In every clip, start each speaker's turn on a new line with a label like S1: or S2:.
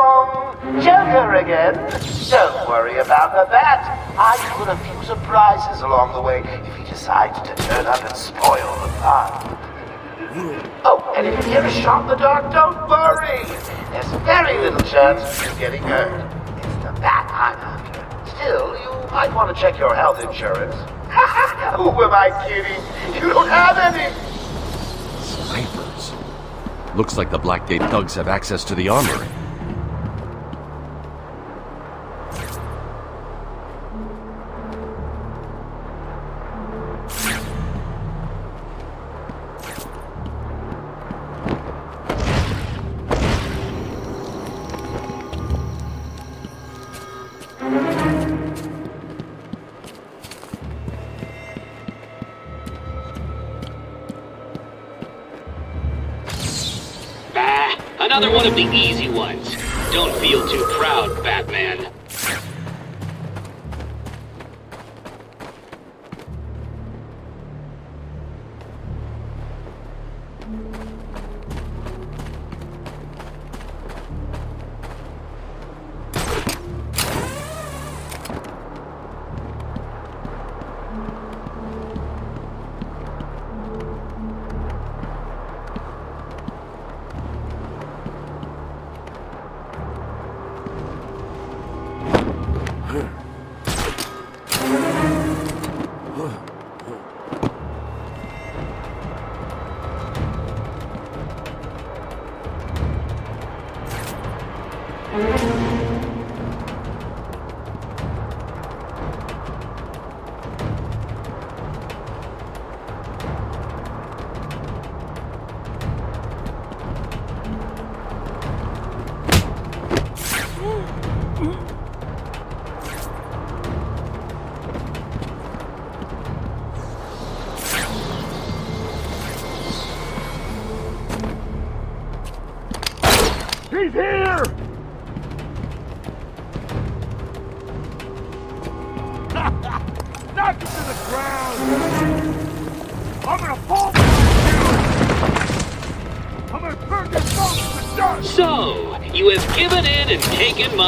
S1: dong! Joker again? Don't worry about the bat. I put a few surprises along the way if he decides to turn up and spoil the fun. Oh, and if you hear a shot in the dark, don't worry. There's very little chance of you getting hurt. It's the bat I'm after. Still, you might want to check your health insurance. Who am I kidding? You don't have any!
S2: Snipers. Looks like the Blackgate thugs have access to the armory.
S3: Another one of the easy ones. Don't feel too proud, Batman.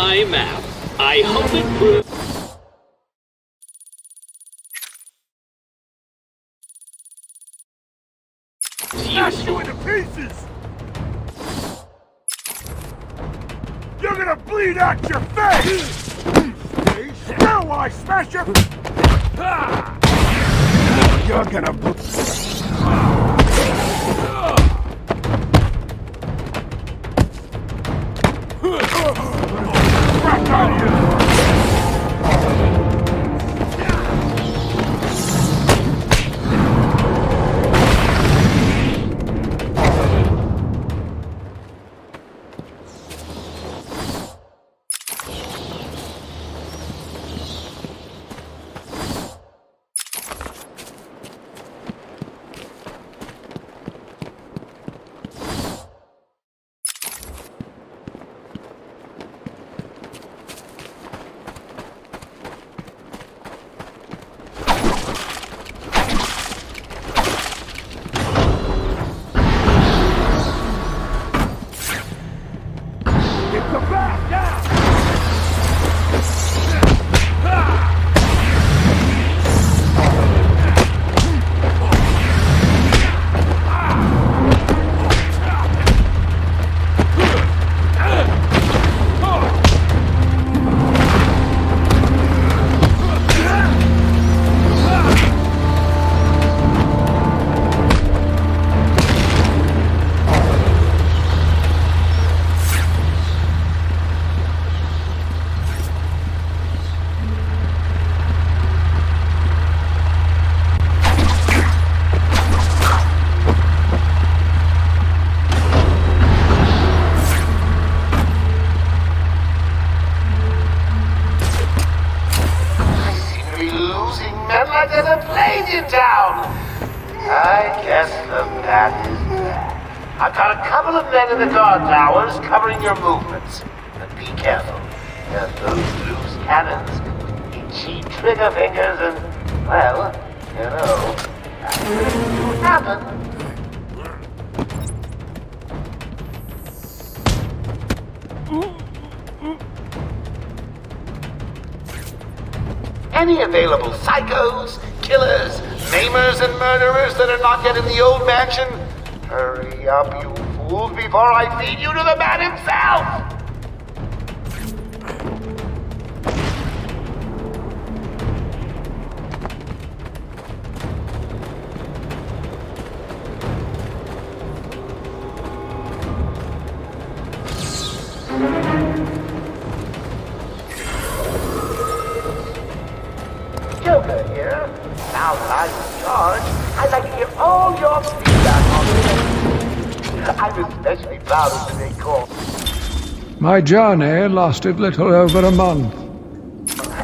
S3: My map. I hope it proves...
S4: your
S1: movements, but be careful. There's those loose cannons, itchy trigger fingers, and, well, you know, that could happen. Any available psychos, killers, maimers, and murderers that are not yet in the old mansion? Hurry up, you fools, before I feed you to the man himself!
S5: My journey lasted little over a month.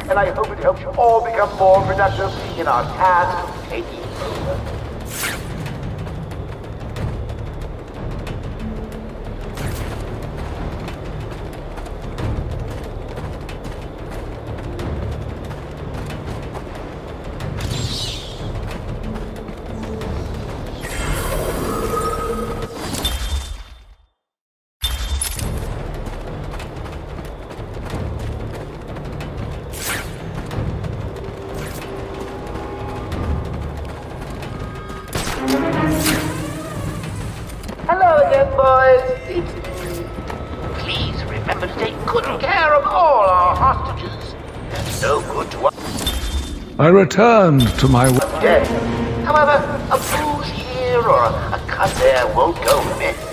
S1: and I hope it helps you all become more productive in our task boys. Please remember to take good care of all our hostages. They're no good to us
S5: I returned to my work.
S1: dead. However, a bruise here or a, cut there won't go amiss. Ding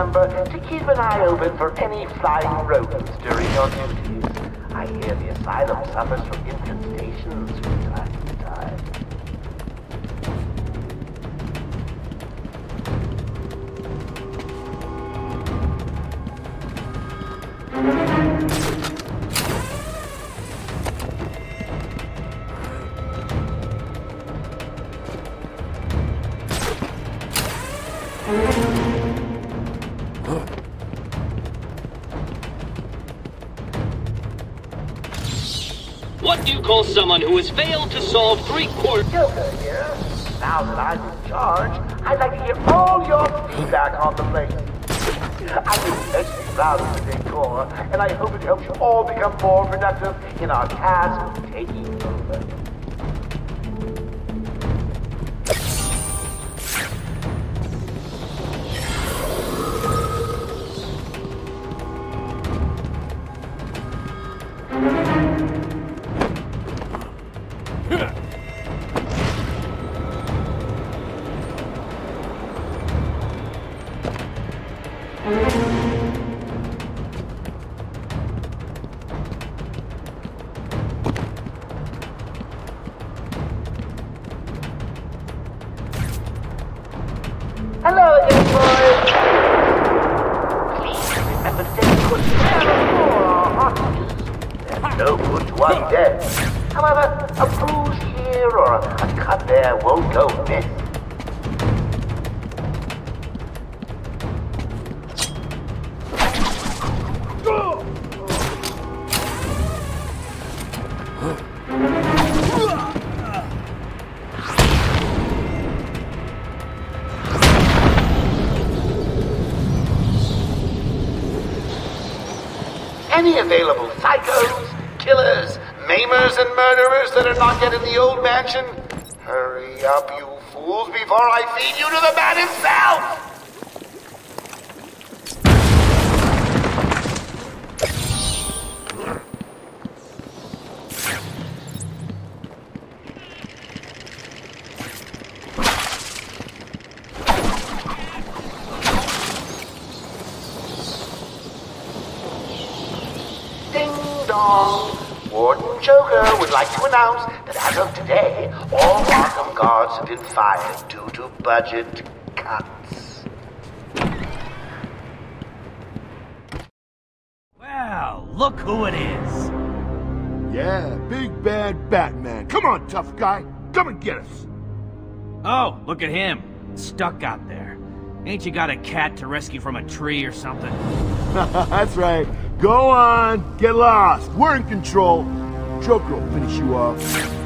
S1: remember to keep an eye open for any flying rodents during your duties. I hear the asylum suffers from infestations from time.
S3: Someone who has failed to solve three quarters?
S1: Joker here. Now that I'm in charge, I'd like to hear all your feedback on the place. I'm especially proud of the decor, and I hope it helps you all become more productive in our task Any available psychos, killers, maimers, and murderers that are not yet in the old mansion? Hurry up, you fools, before I feed you to the man himself! Announce that as of today, all Arkham guards have been fired due to budget cuts.
S6: Well, look who it is.
S4: Yeah, big bad Batman. Come on, tough guy. Come and get us.
S6: Oh, look at him. Stuck out there. Ain't you got a cat to rescue from a tree or something?
S4: That's right. Go on, get lost. We're in control. Joker will finish you off.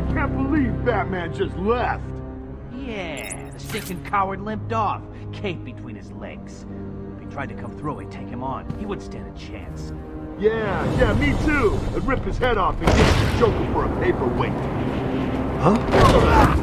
S4: I can't believe Batman just left.
S6: Yeah, the stinking coward limped off, cape between his legs. If he tried to come through, I'd take him on. He wouldn't stand a chance.
S4: Yeah, yeah, me too. I'd rip his head off and give the Joker for a paperweight. Huh?
S3: Ah!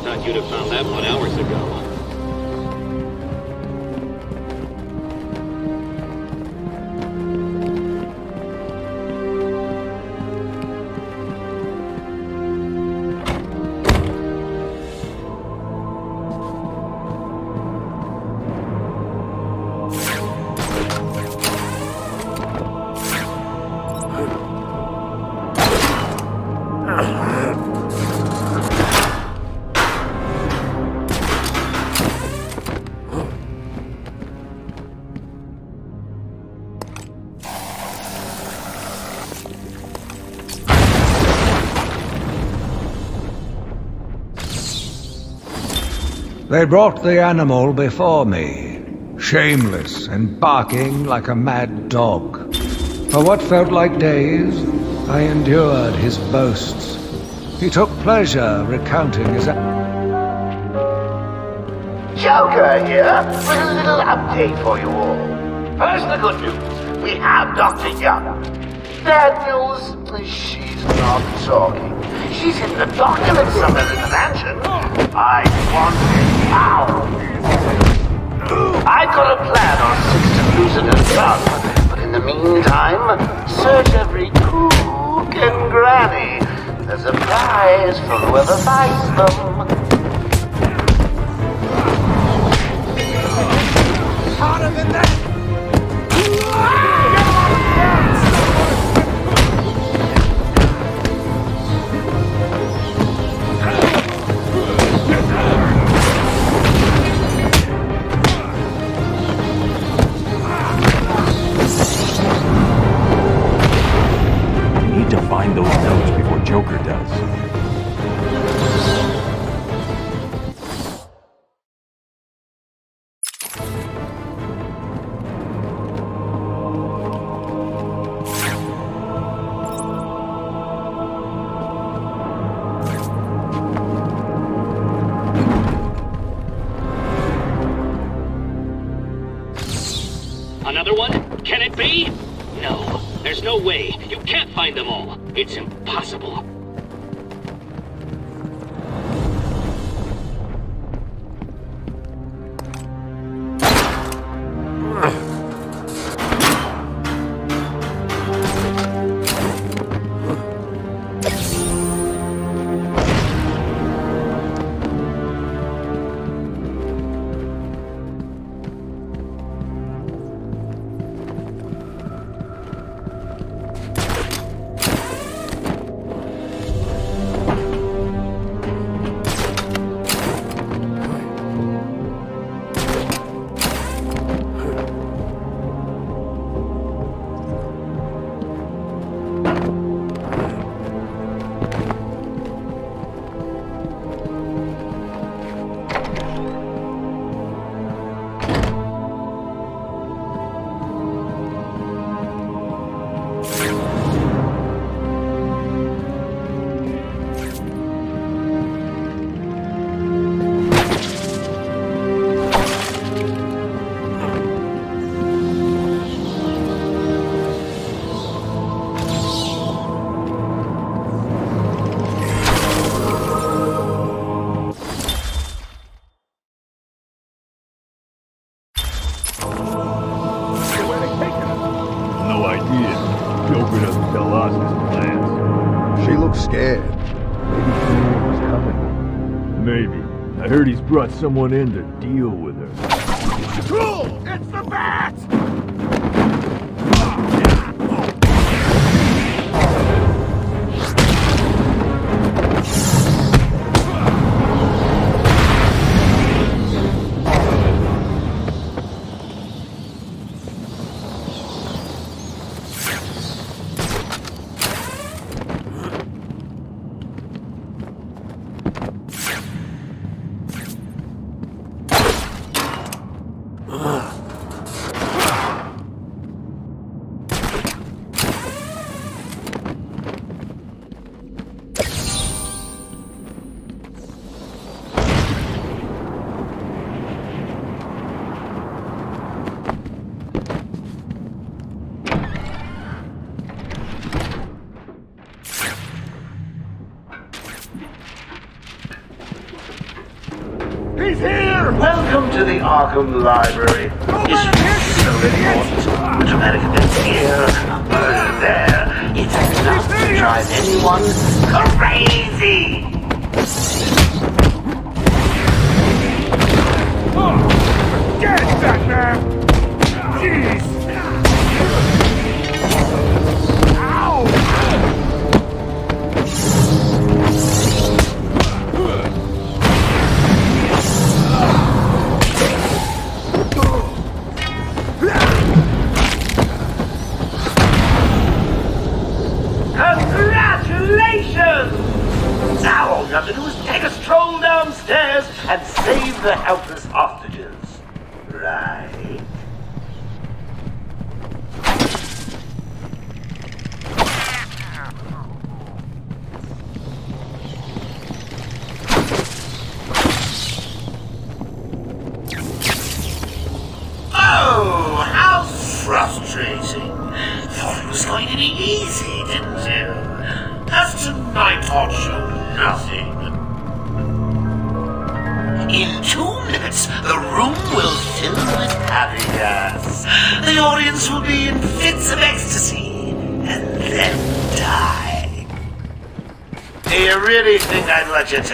S3: I thought you'd have found that one hours ago.
S5: They brought the animal before me, shameless and barking like a mad dog. For what felt like days, I endured his boasts. He took pleasure recounting his...
S1: Joker here with a little update for you all. First, the good news. We have Dr. Young. Bad news, she's not talking. She's in the documents somewhere in the mansion. I want it now. I got a plan on losing her son, but in the meantime, search every cook and granny. There's a prize for whoever finds them.
S7: We
S4: be? No, there's no way. You can't find them all. It's impossible.
S1: Brought someone in to deal with
S8: to the Arkham Library. Is so important? Dramatic events here, murder there. It's enough to drive anyone crazy!
S1: Oh, Get it, Batman! Jeez!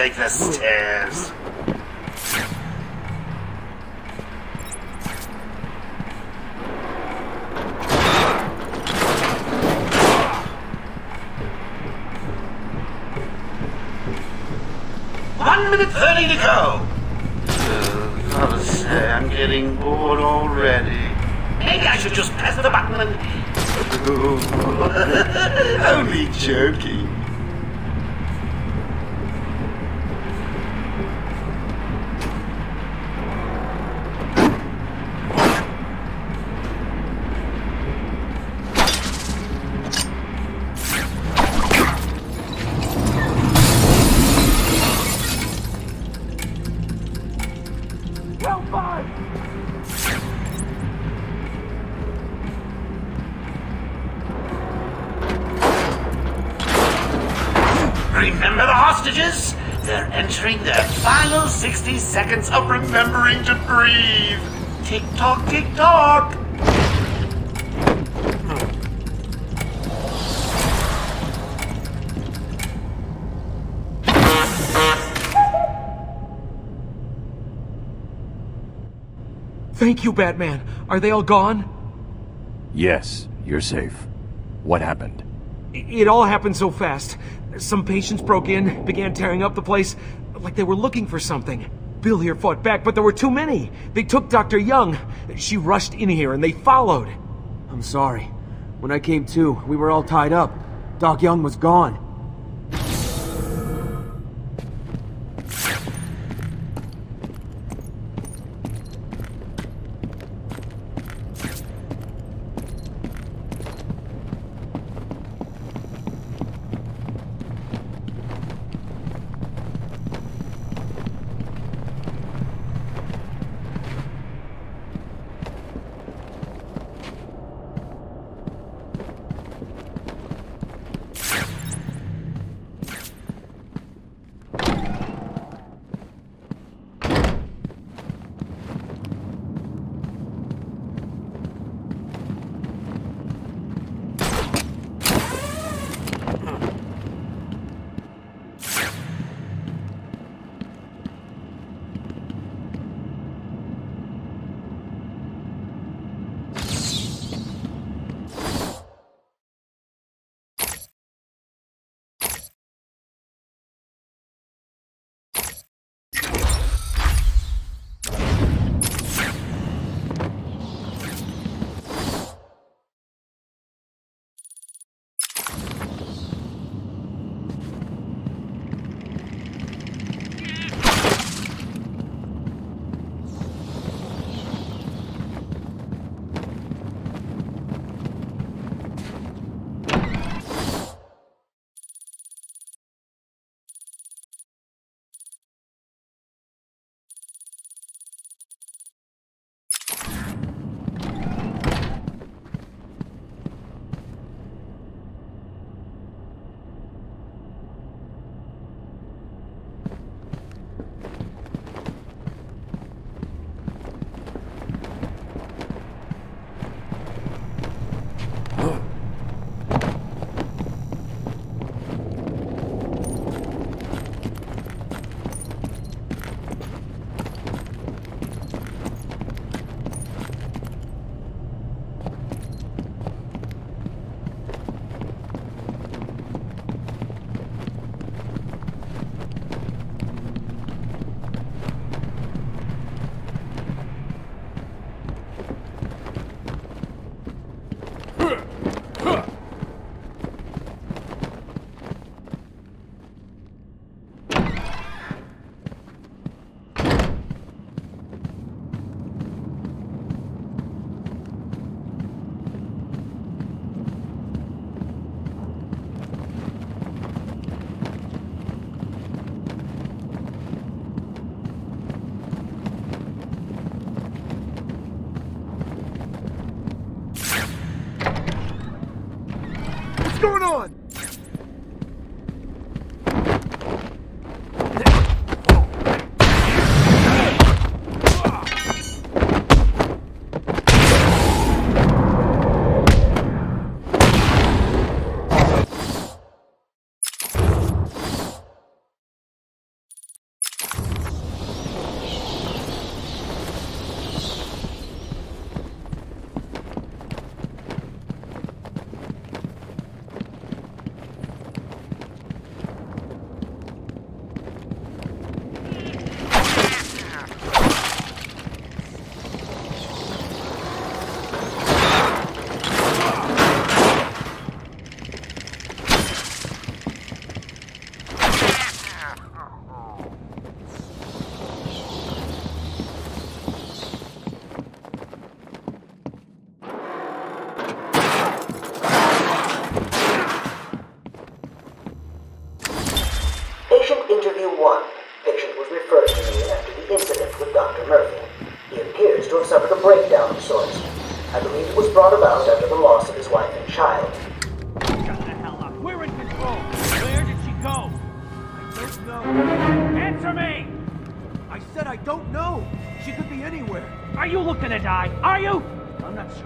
S8: Take the stairs? One minute thirty to go. Uh, I'm getting bored already. Maybe I should just press the button and. Only joking.
S1: Breathe. Tick tock, tick tock.
S9: Thank you, Batman. Are they all gone?
S7: Yes, you're safe. What happened?
S9: It all happened so fast. Some patients broke in, began tearing up the place, like they were looking for something. Bill here fought back, but there were too many. They took Dr. Young. She rushed in here and they followed.
S10: I'm sorry. When I came to, we were all tied up. Doc Young was gone.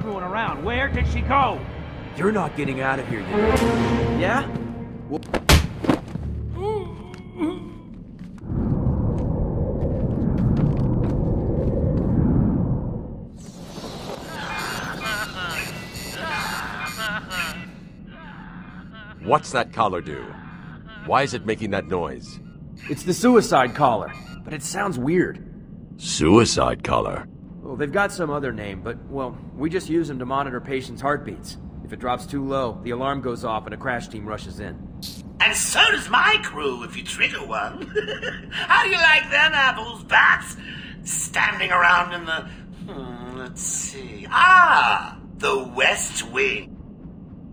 S11: Screwing around. Where did she go?
S6: You're not getting out of here yet. Yeah? Well...
S7: What's that collar do? Why is it making that noise?
S6: It's the suicide collar, but it sounds weird.
S7: Suicide collar?
S6: Well, they've got some other name, but, well, we just use them to monitor patients' heartbeats. If it drops too low, the alarm goes off and a crash team rushes in.
S1: And so does my crew if you trigger one. How do you like them apples, bats? Standing around in the... Hmm, let's see... Ah! The West Wing.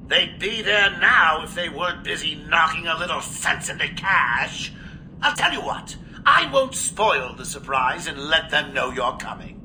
S1: They'd be there now if they weren't busy knocking a little sense into Cash. I'll tell you what, I won't spoil the surprise and let them know you're coming.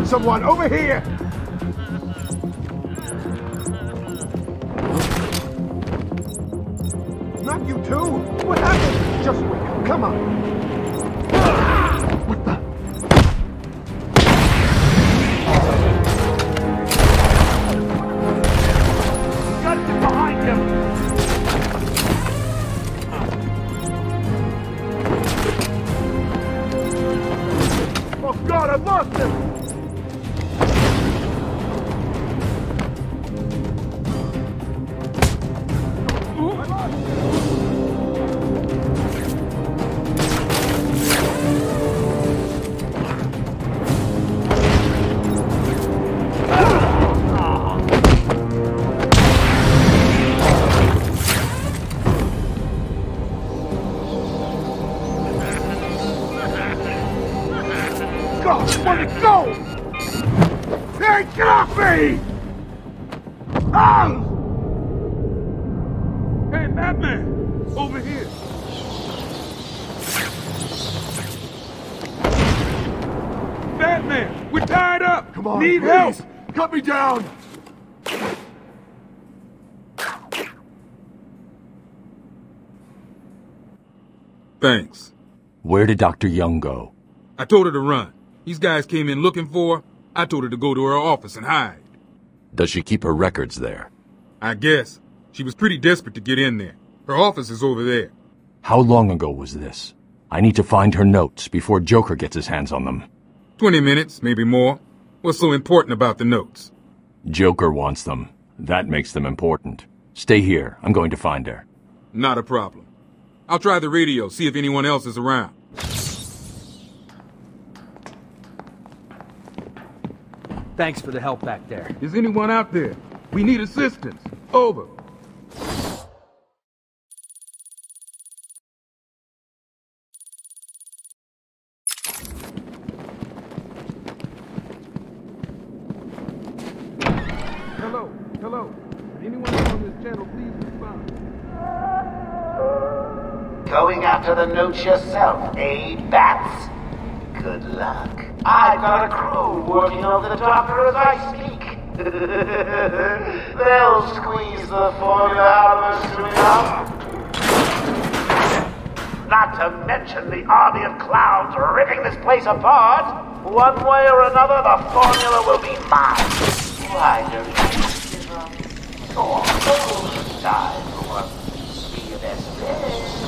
S8: Found someone over here! Me! Hey, Batman! Over here! Batman! We're tied up! Come on, Need help! Cut me down!
S12: Thanks.
S7: Where did Dr. Young go?
S12: I told her to run. These guys came in looking for her. I told her to go to her office and hide.
S7: Does she keep her records there?
S12: I guess. She was pretty desperate to get in there. Her office is over there.
S7: How long ago was this? I need to find her notes before Joker gets his hands on them.
S12: Twenty minutes, maybe more. What's so important about the notes?
S7: Joker wants them. That makes them important. Stay here. I'm going to find her.
S12: Not a problem. I'll try the radio, see if anyone else is around.
S6: Thanks for the help back there.
S12: Is anyone out there? We need assistance. Over.
S8: Hello, hello. Anyone on this channel, please respond.
S1: Going after the notes yourself, eh, Bats? Good luck. I've got a crew working on the doctor as I speak. They'll squeeze the formula out of us soon enough. Not to mention the army of clowns ripping this place apart. One way or another, the formula will be mine. Why don't you give oh, die for once. Be your best friend.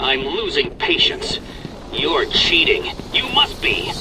S3: I'm losing patience. You're cheating. You must be.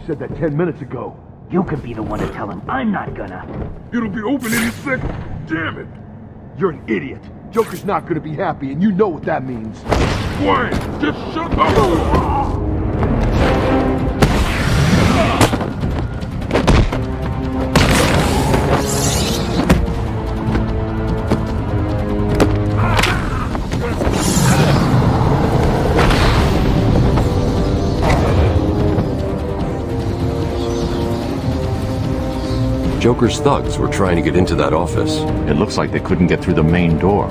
S4: You said that ten minutes ago.
S6: You can be the one to tell him. I'm not gonna.
S12: It'll be open any second. Damn it.
S4: You're an idiot. Joker's not gonna be happy, and you know what that means.
S12: Wayne, just shut up.
S2: Joker's thugs were trying to get into that office.
S7: It looks like they couldn't get through the main door.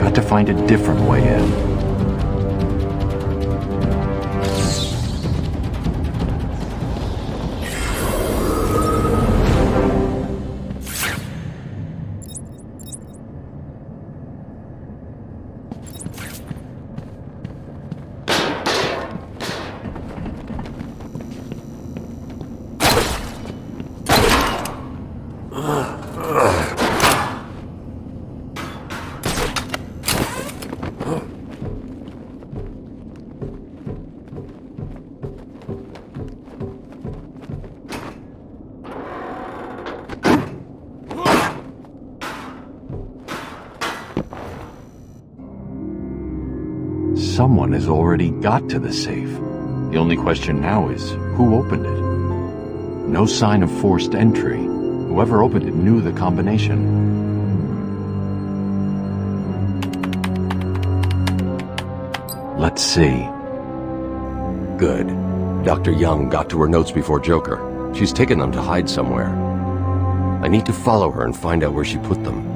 S7: Got to find a different way in. Already got to the safe. The only question now is, who opened it? No sign of forced entry. Whoever opened it knew the combination. Let's see.
S2: Good. Dr. Young got to her notes before Joker. She's taken them to hide somewhere. I need to follow her and find out where she put them.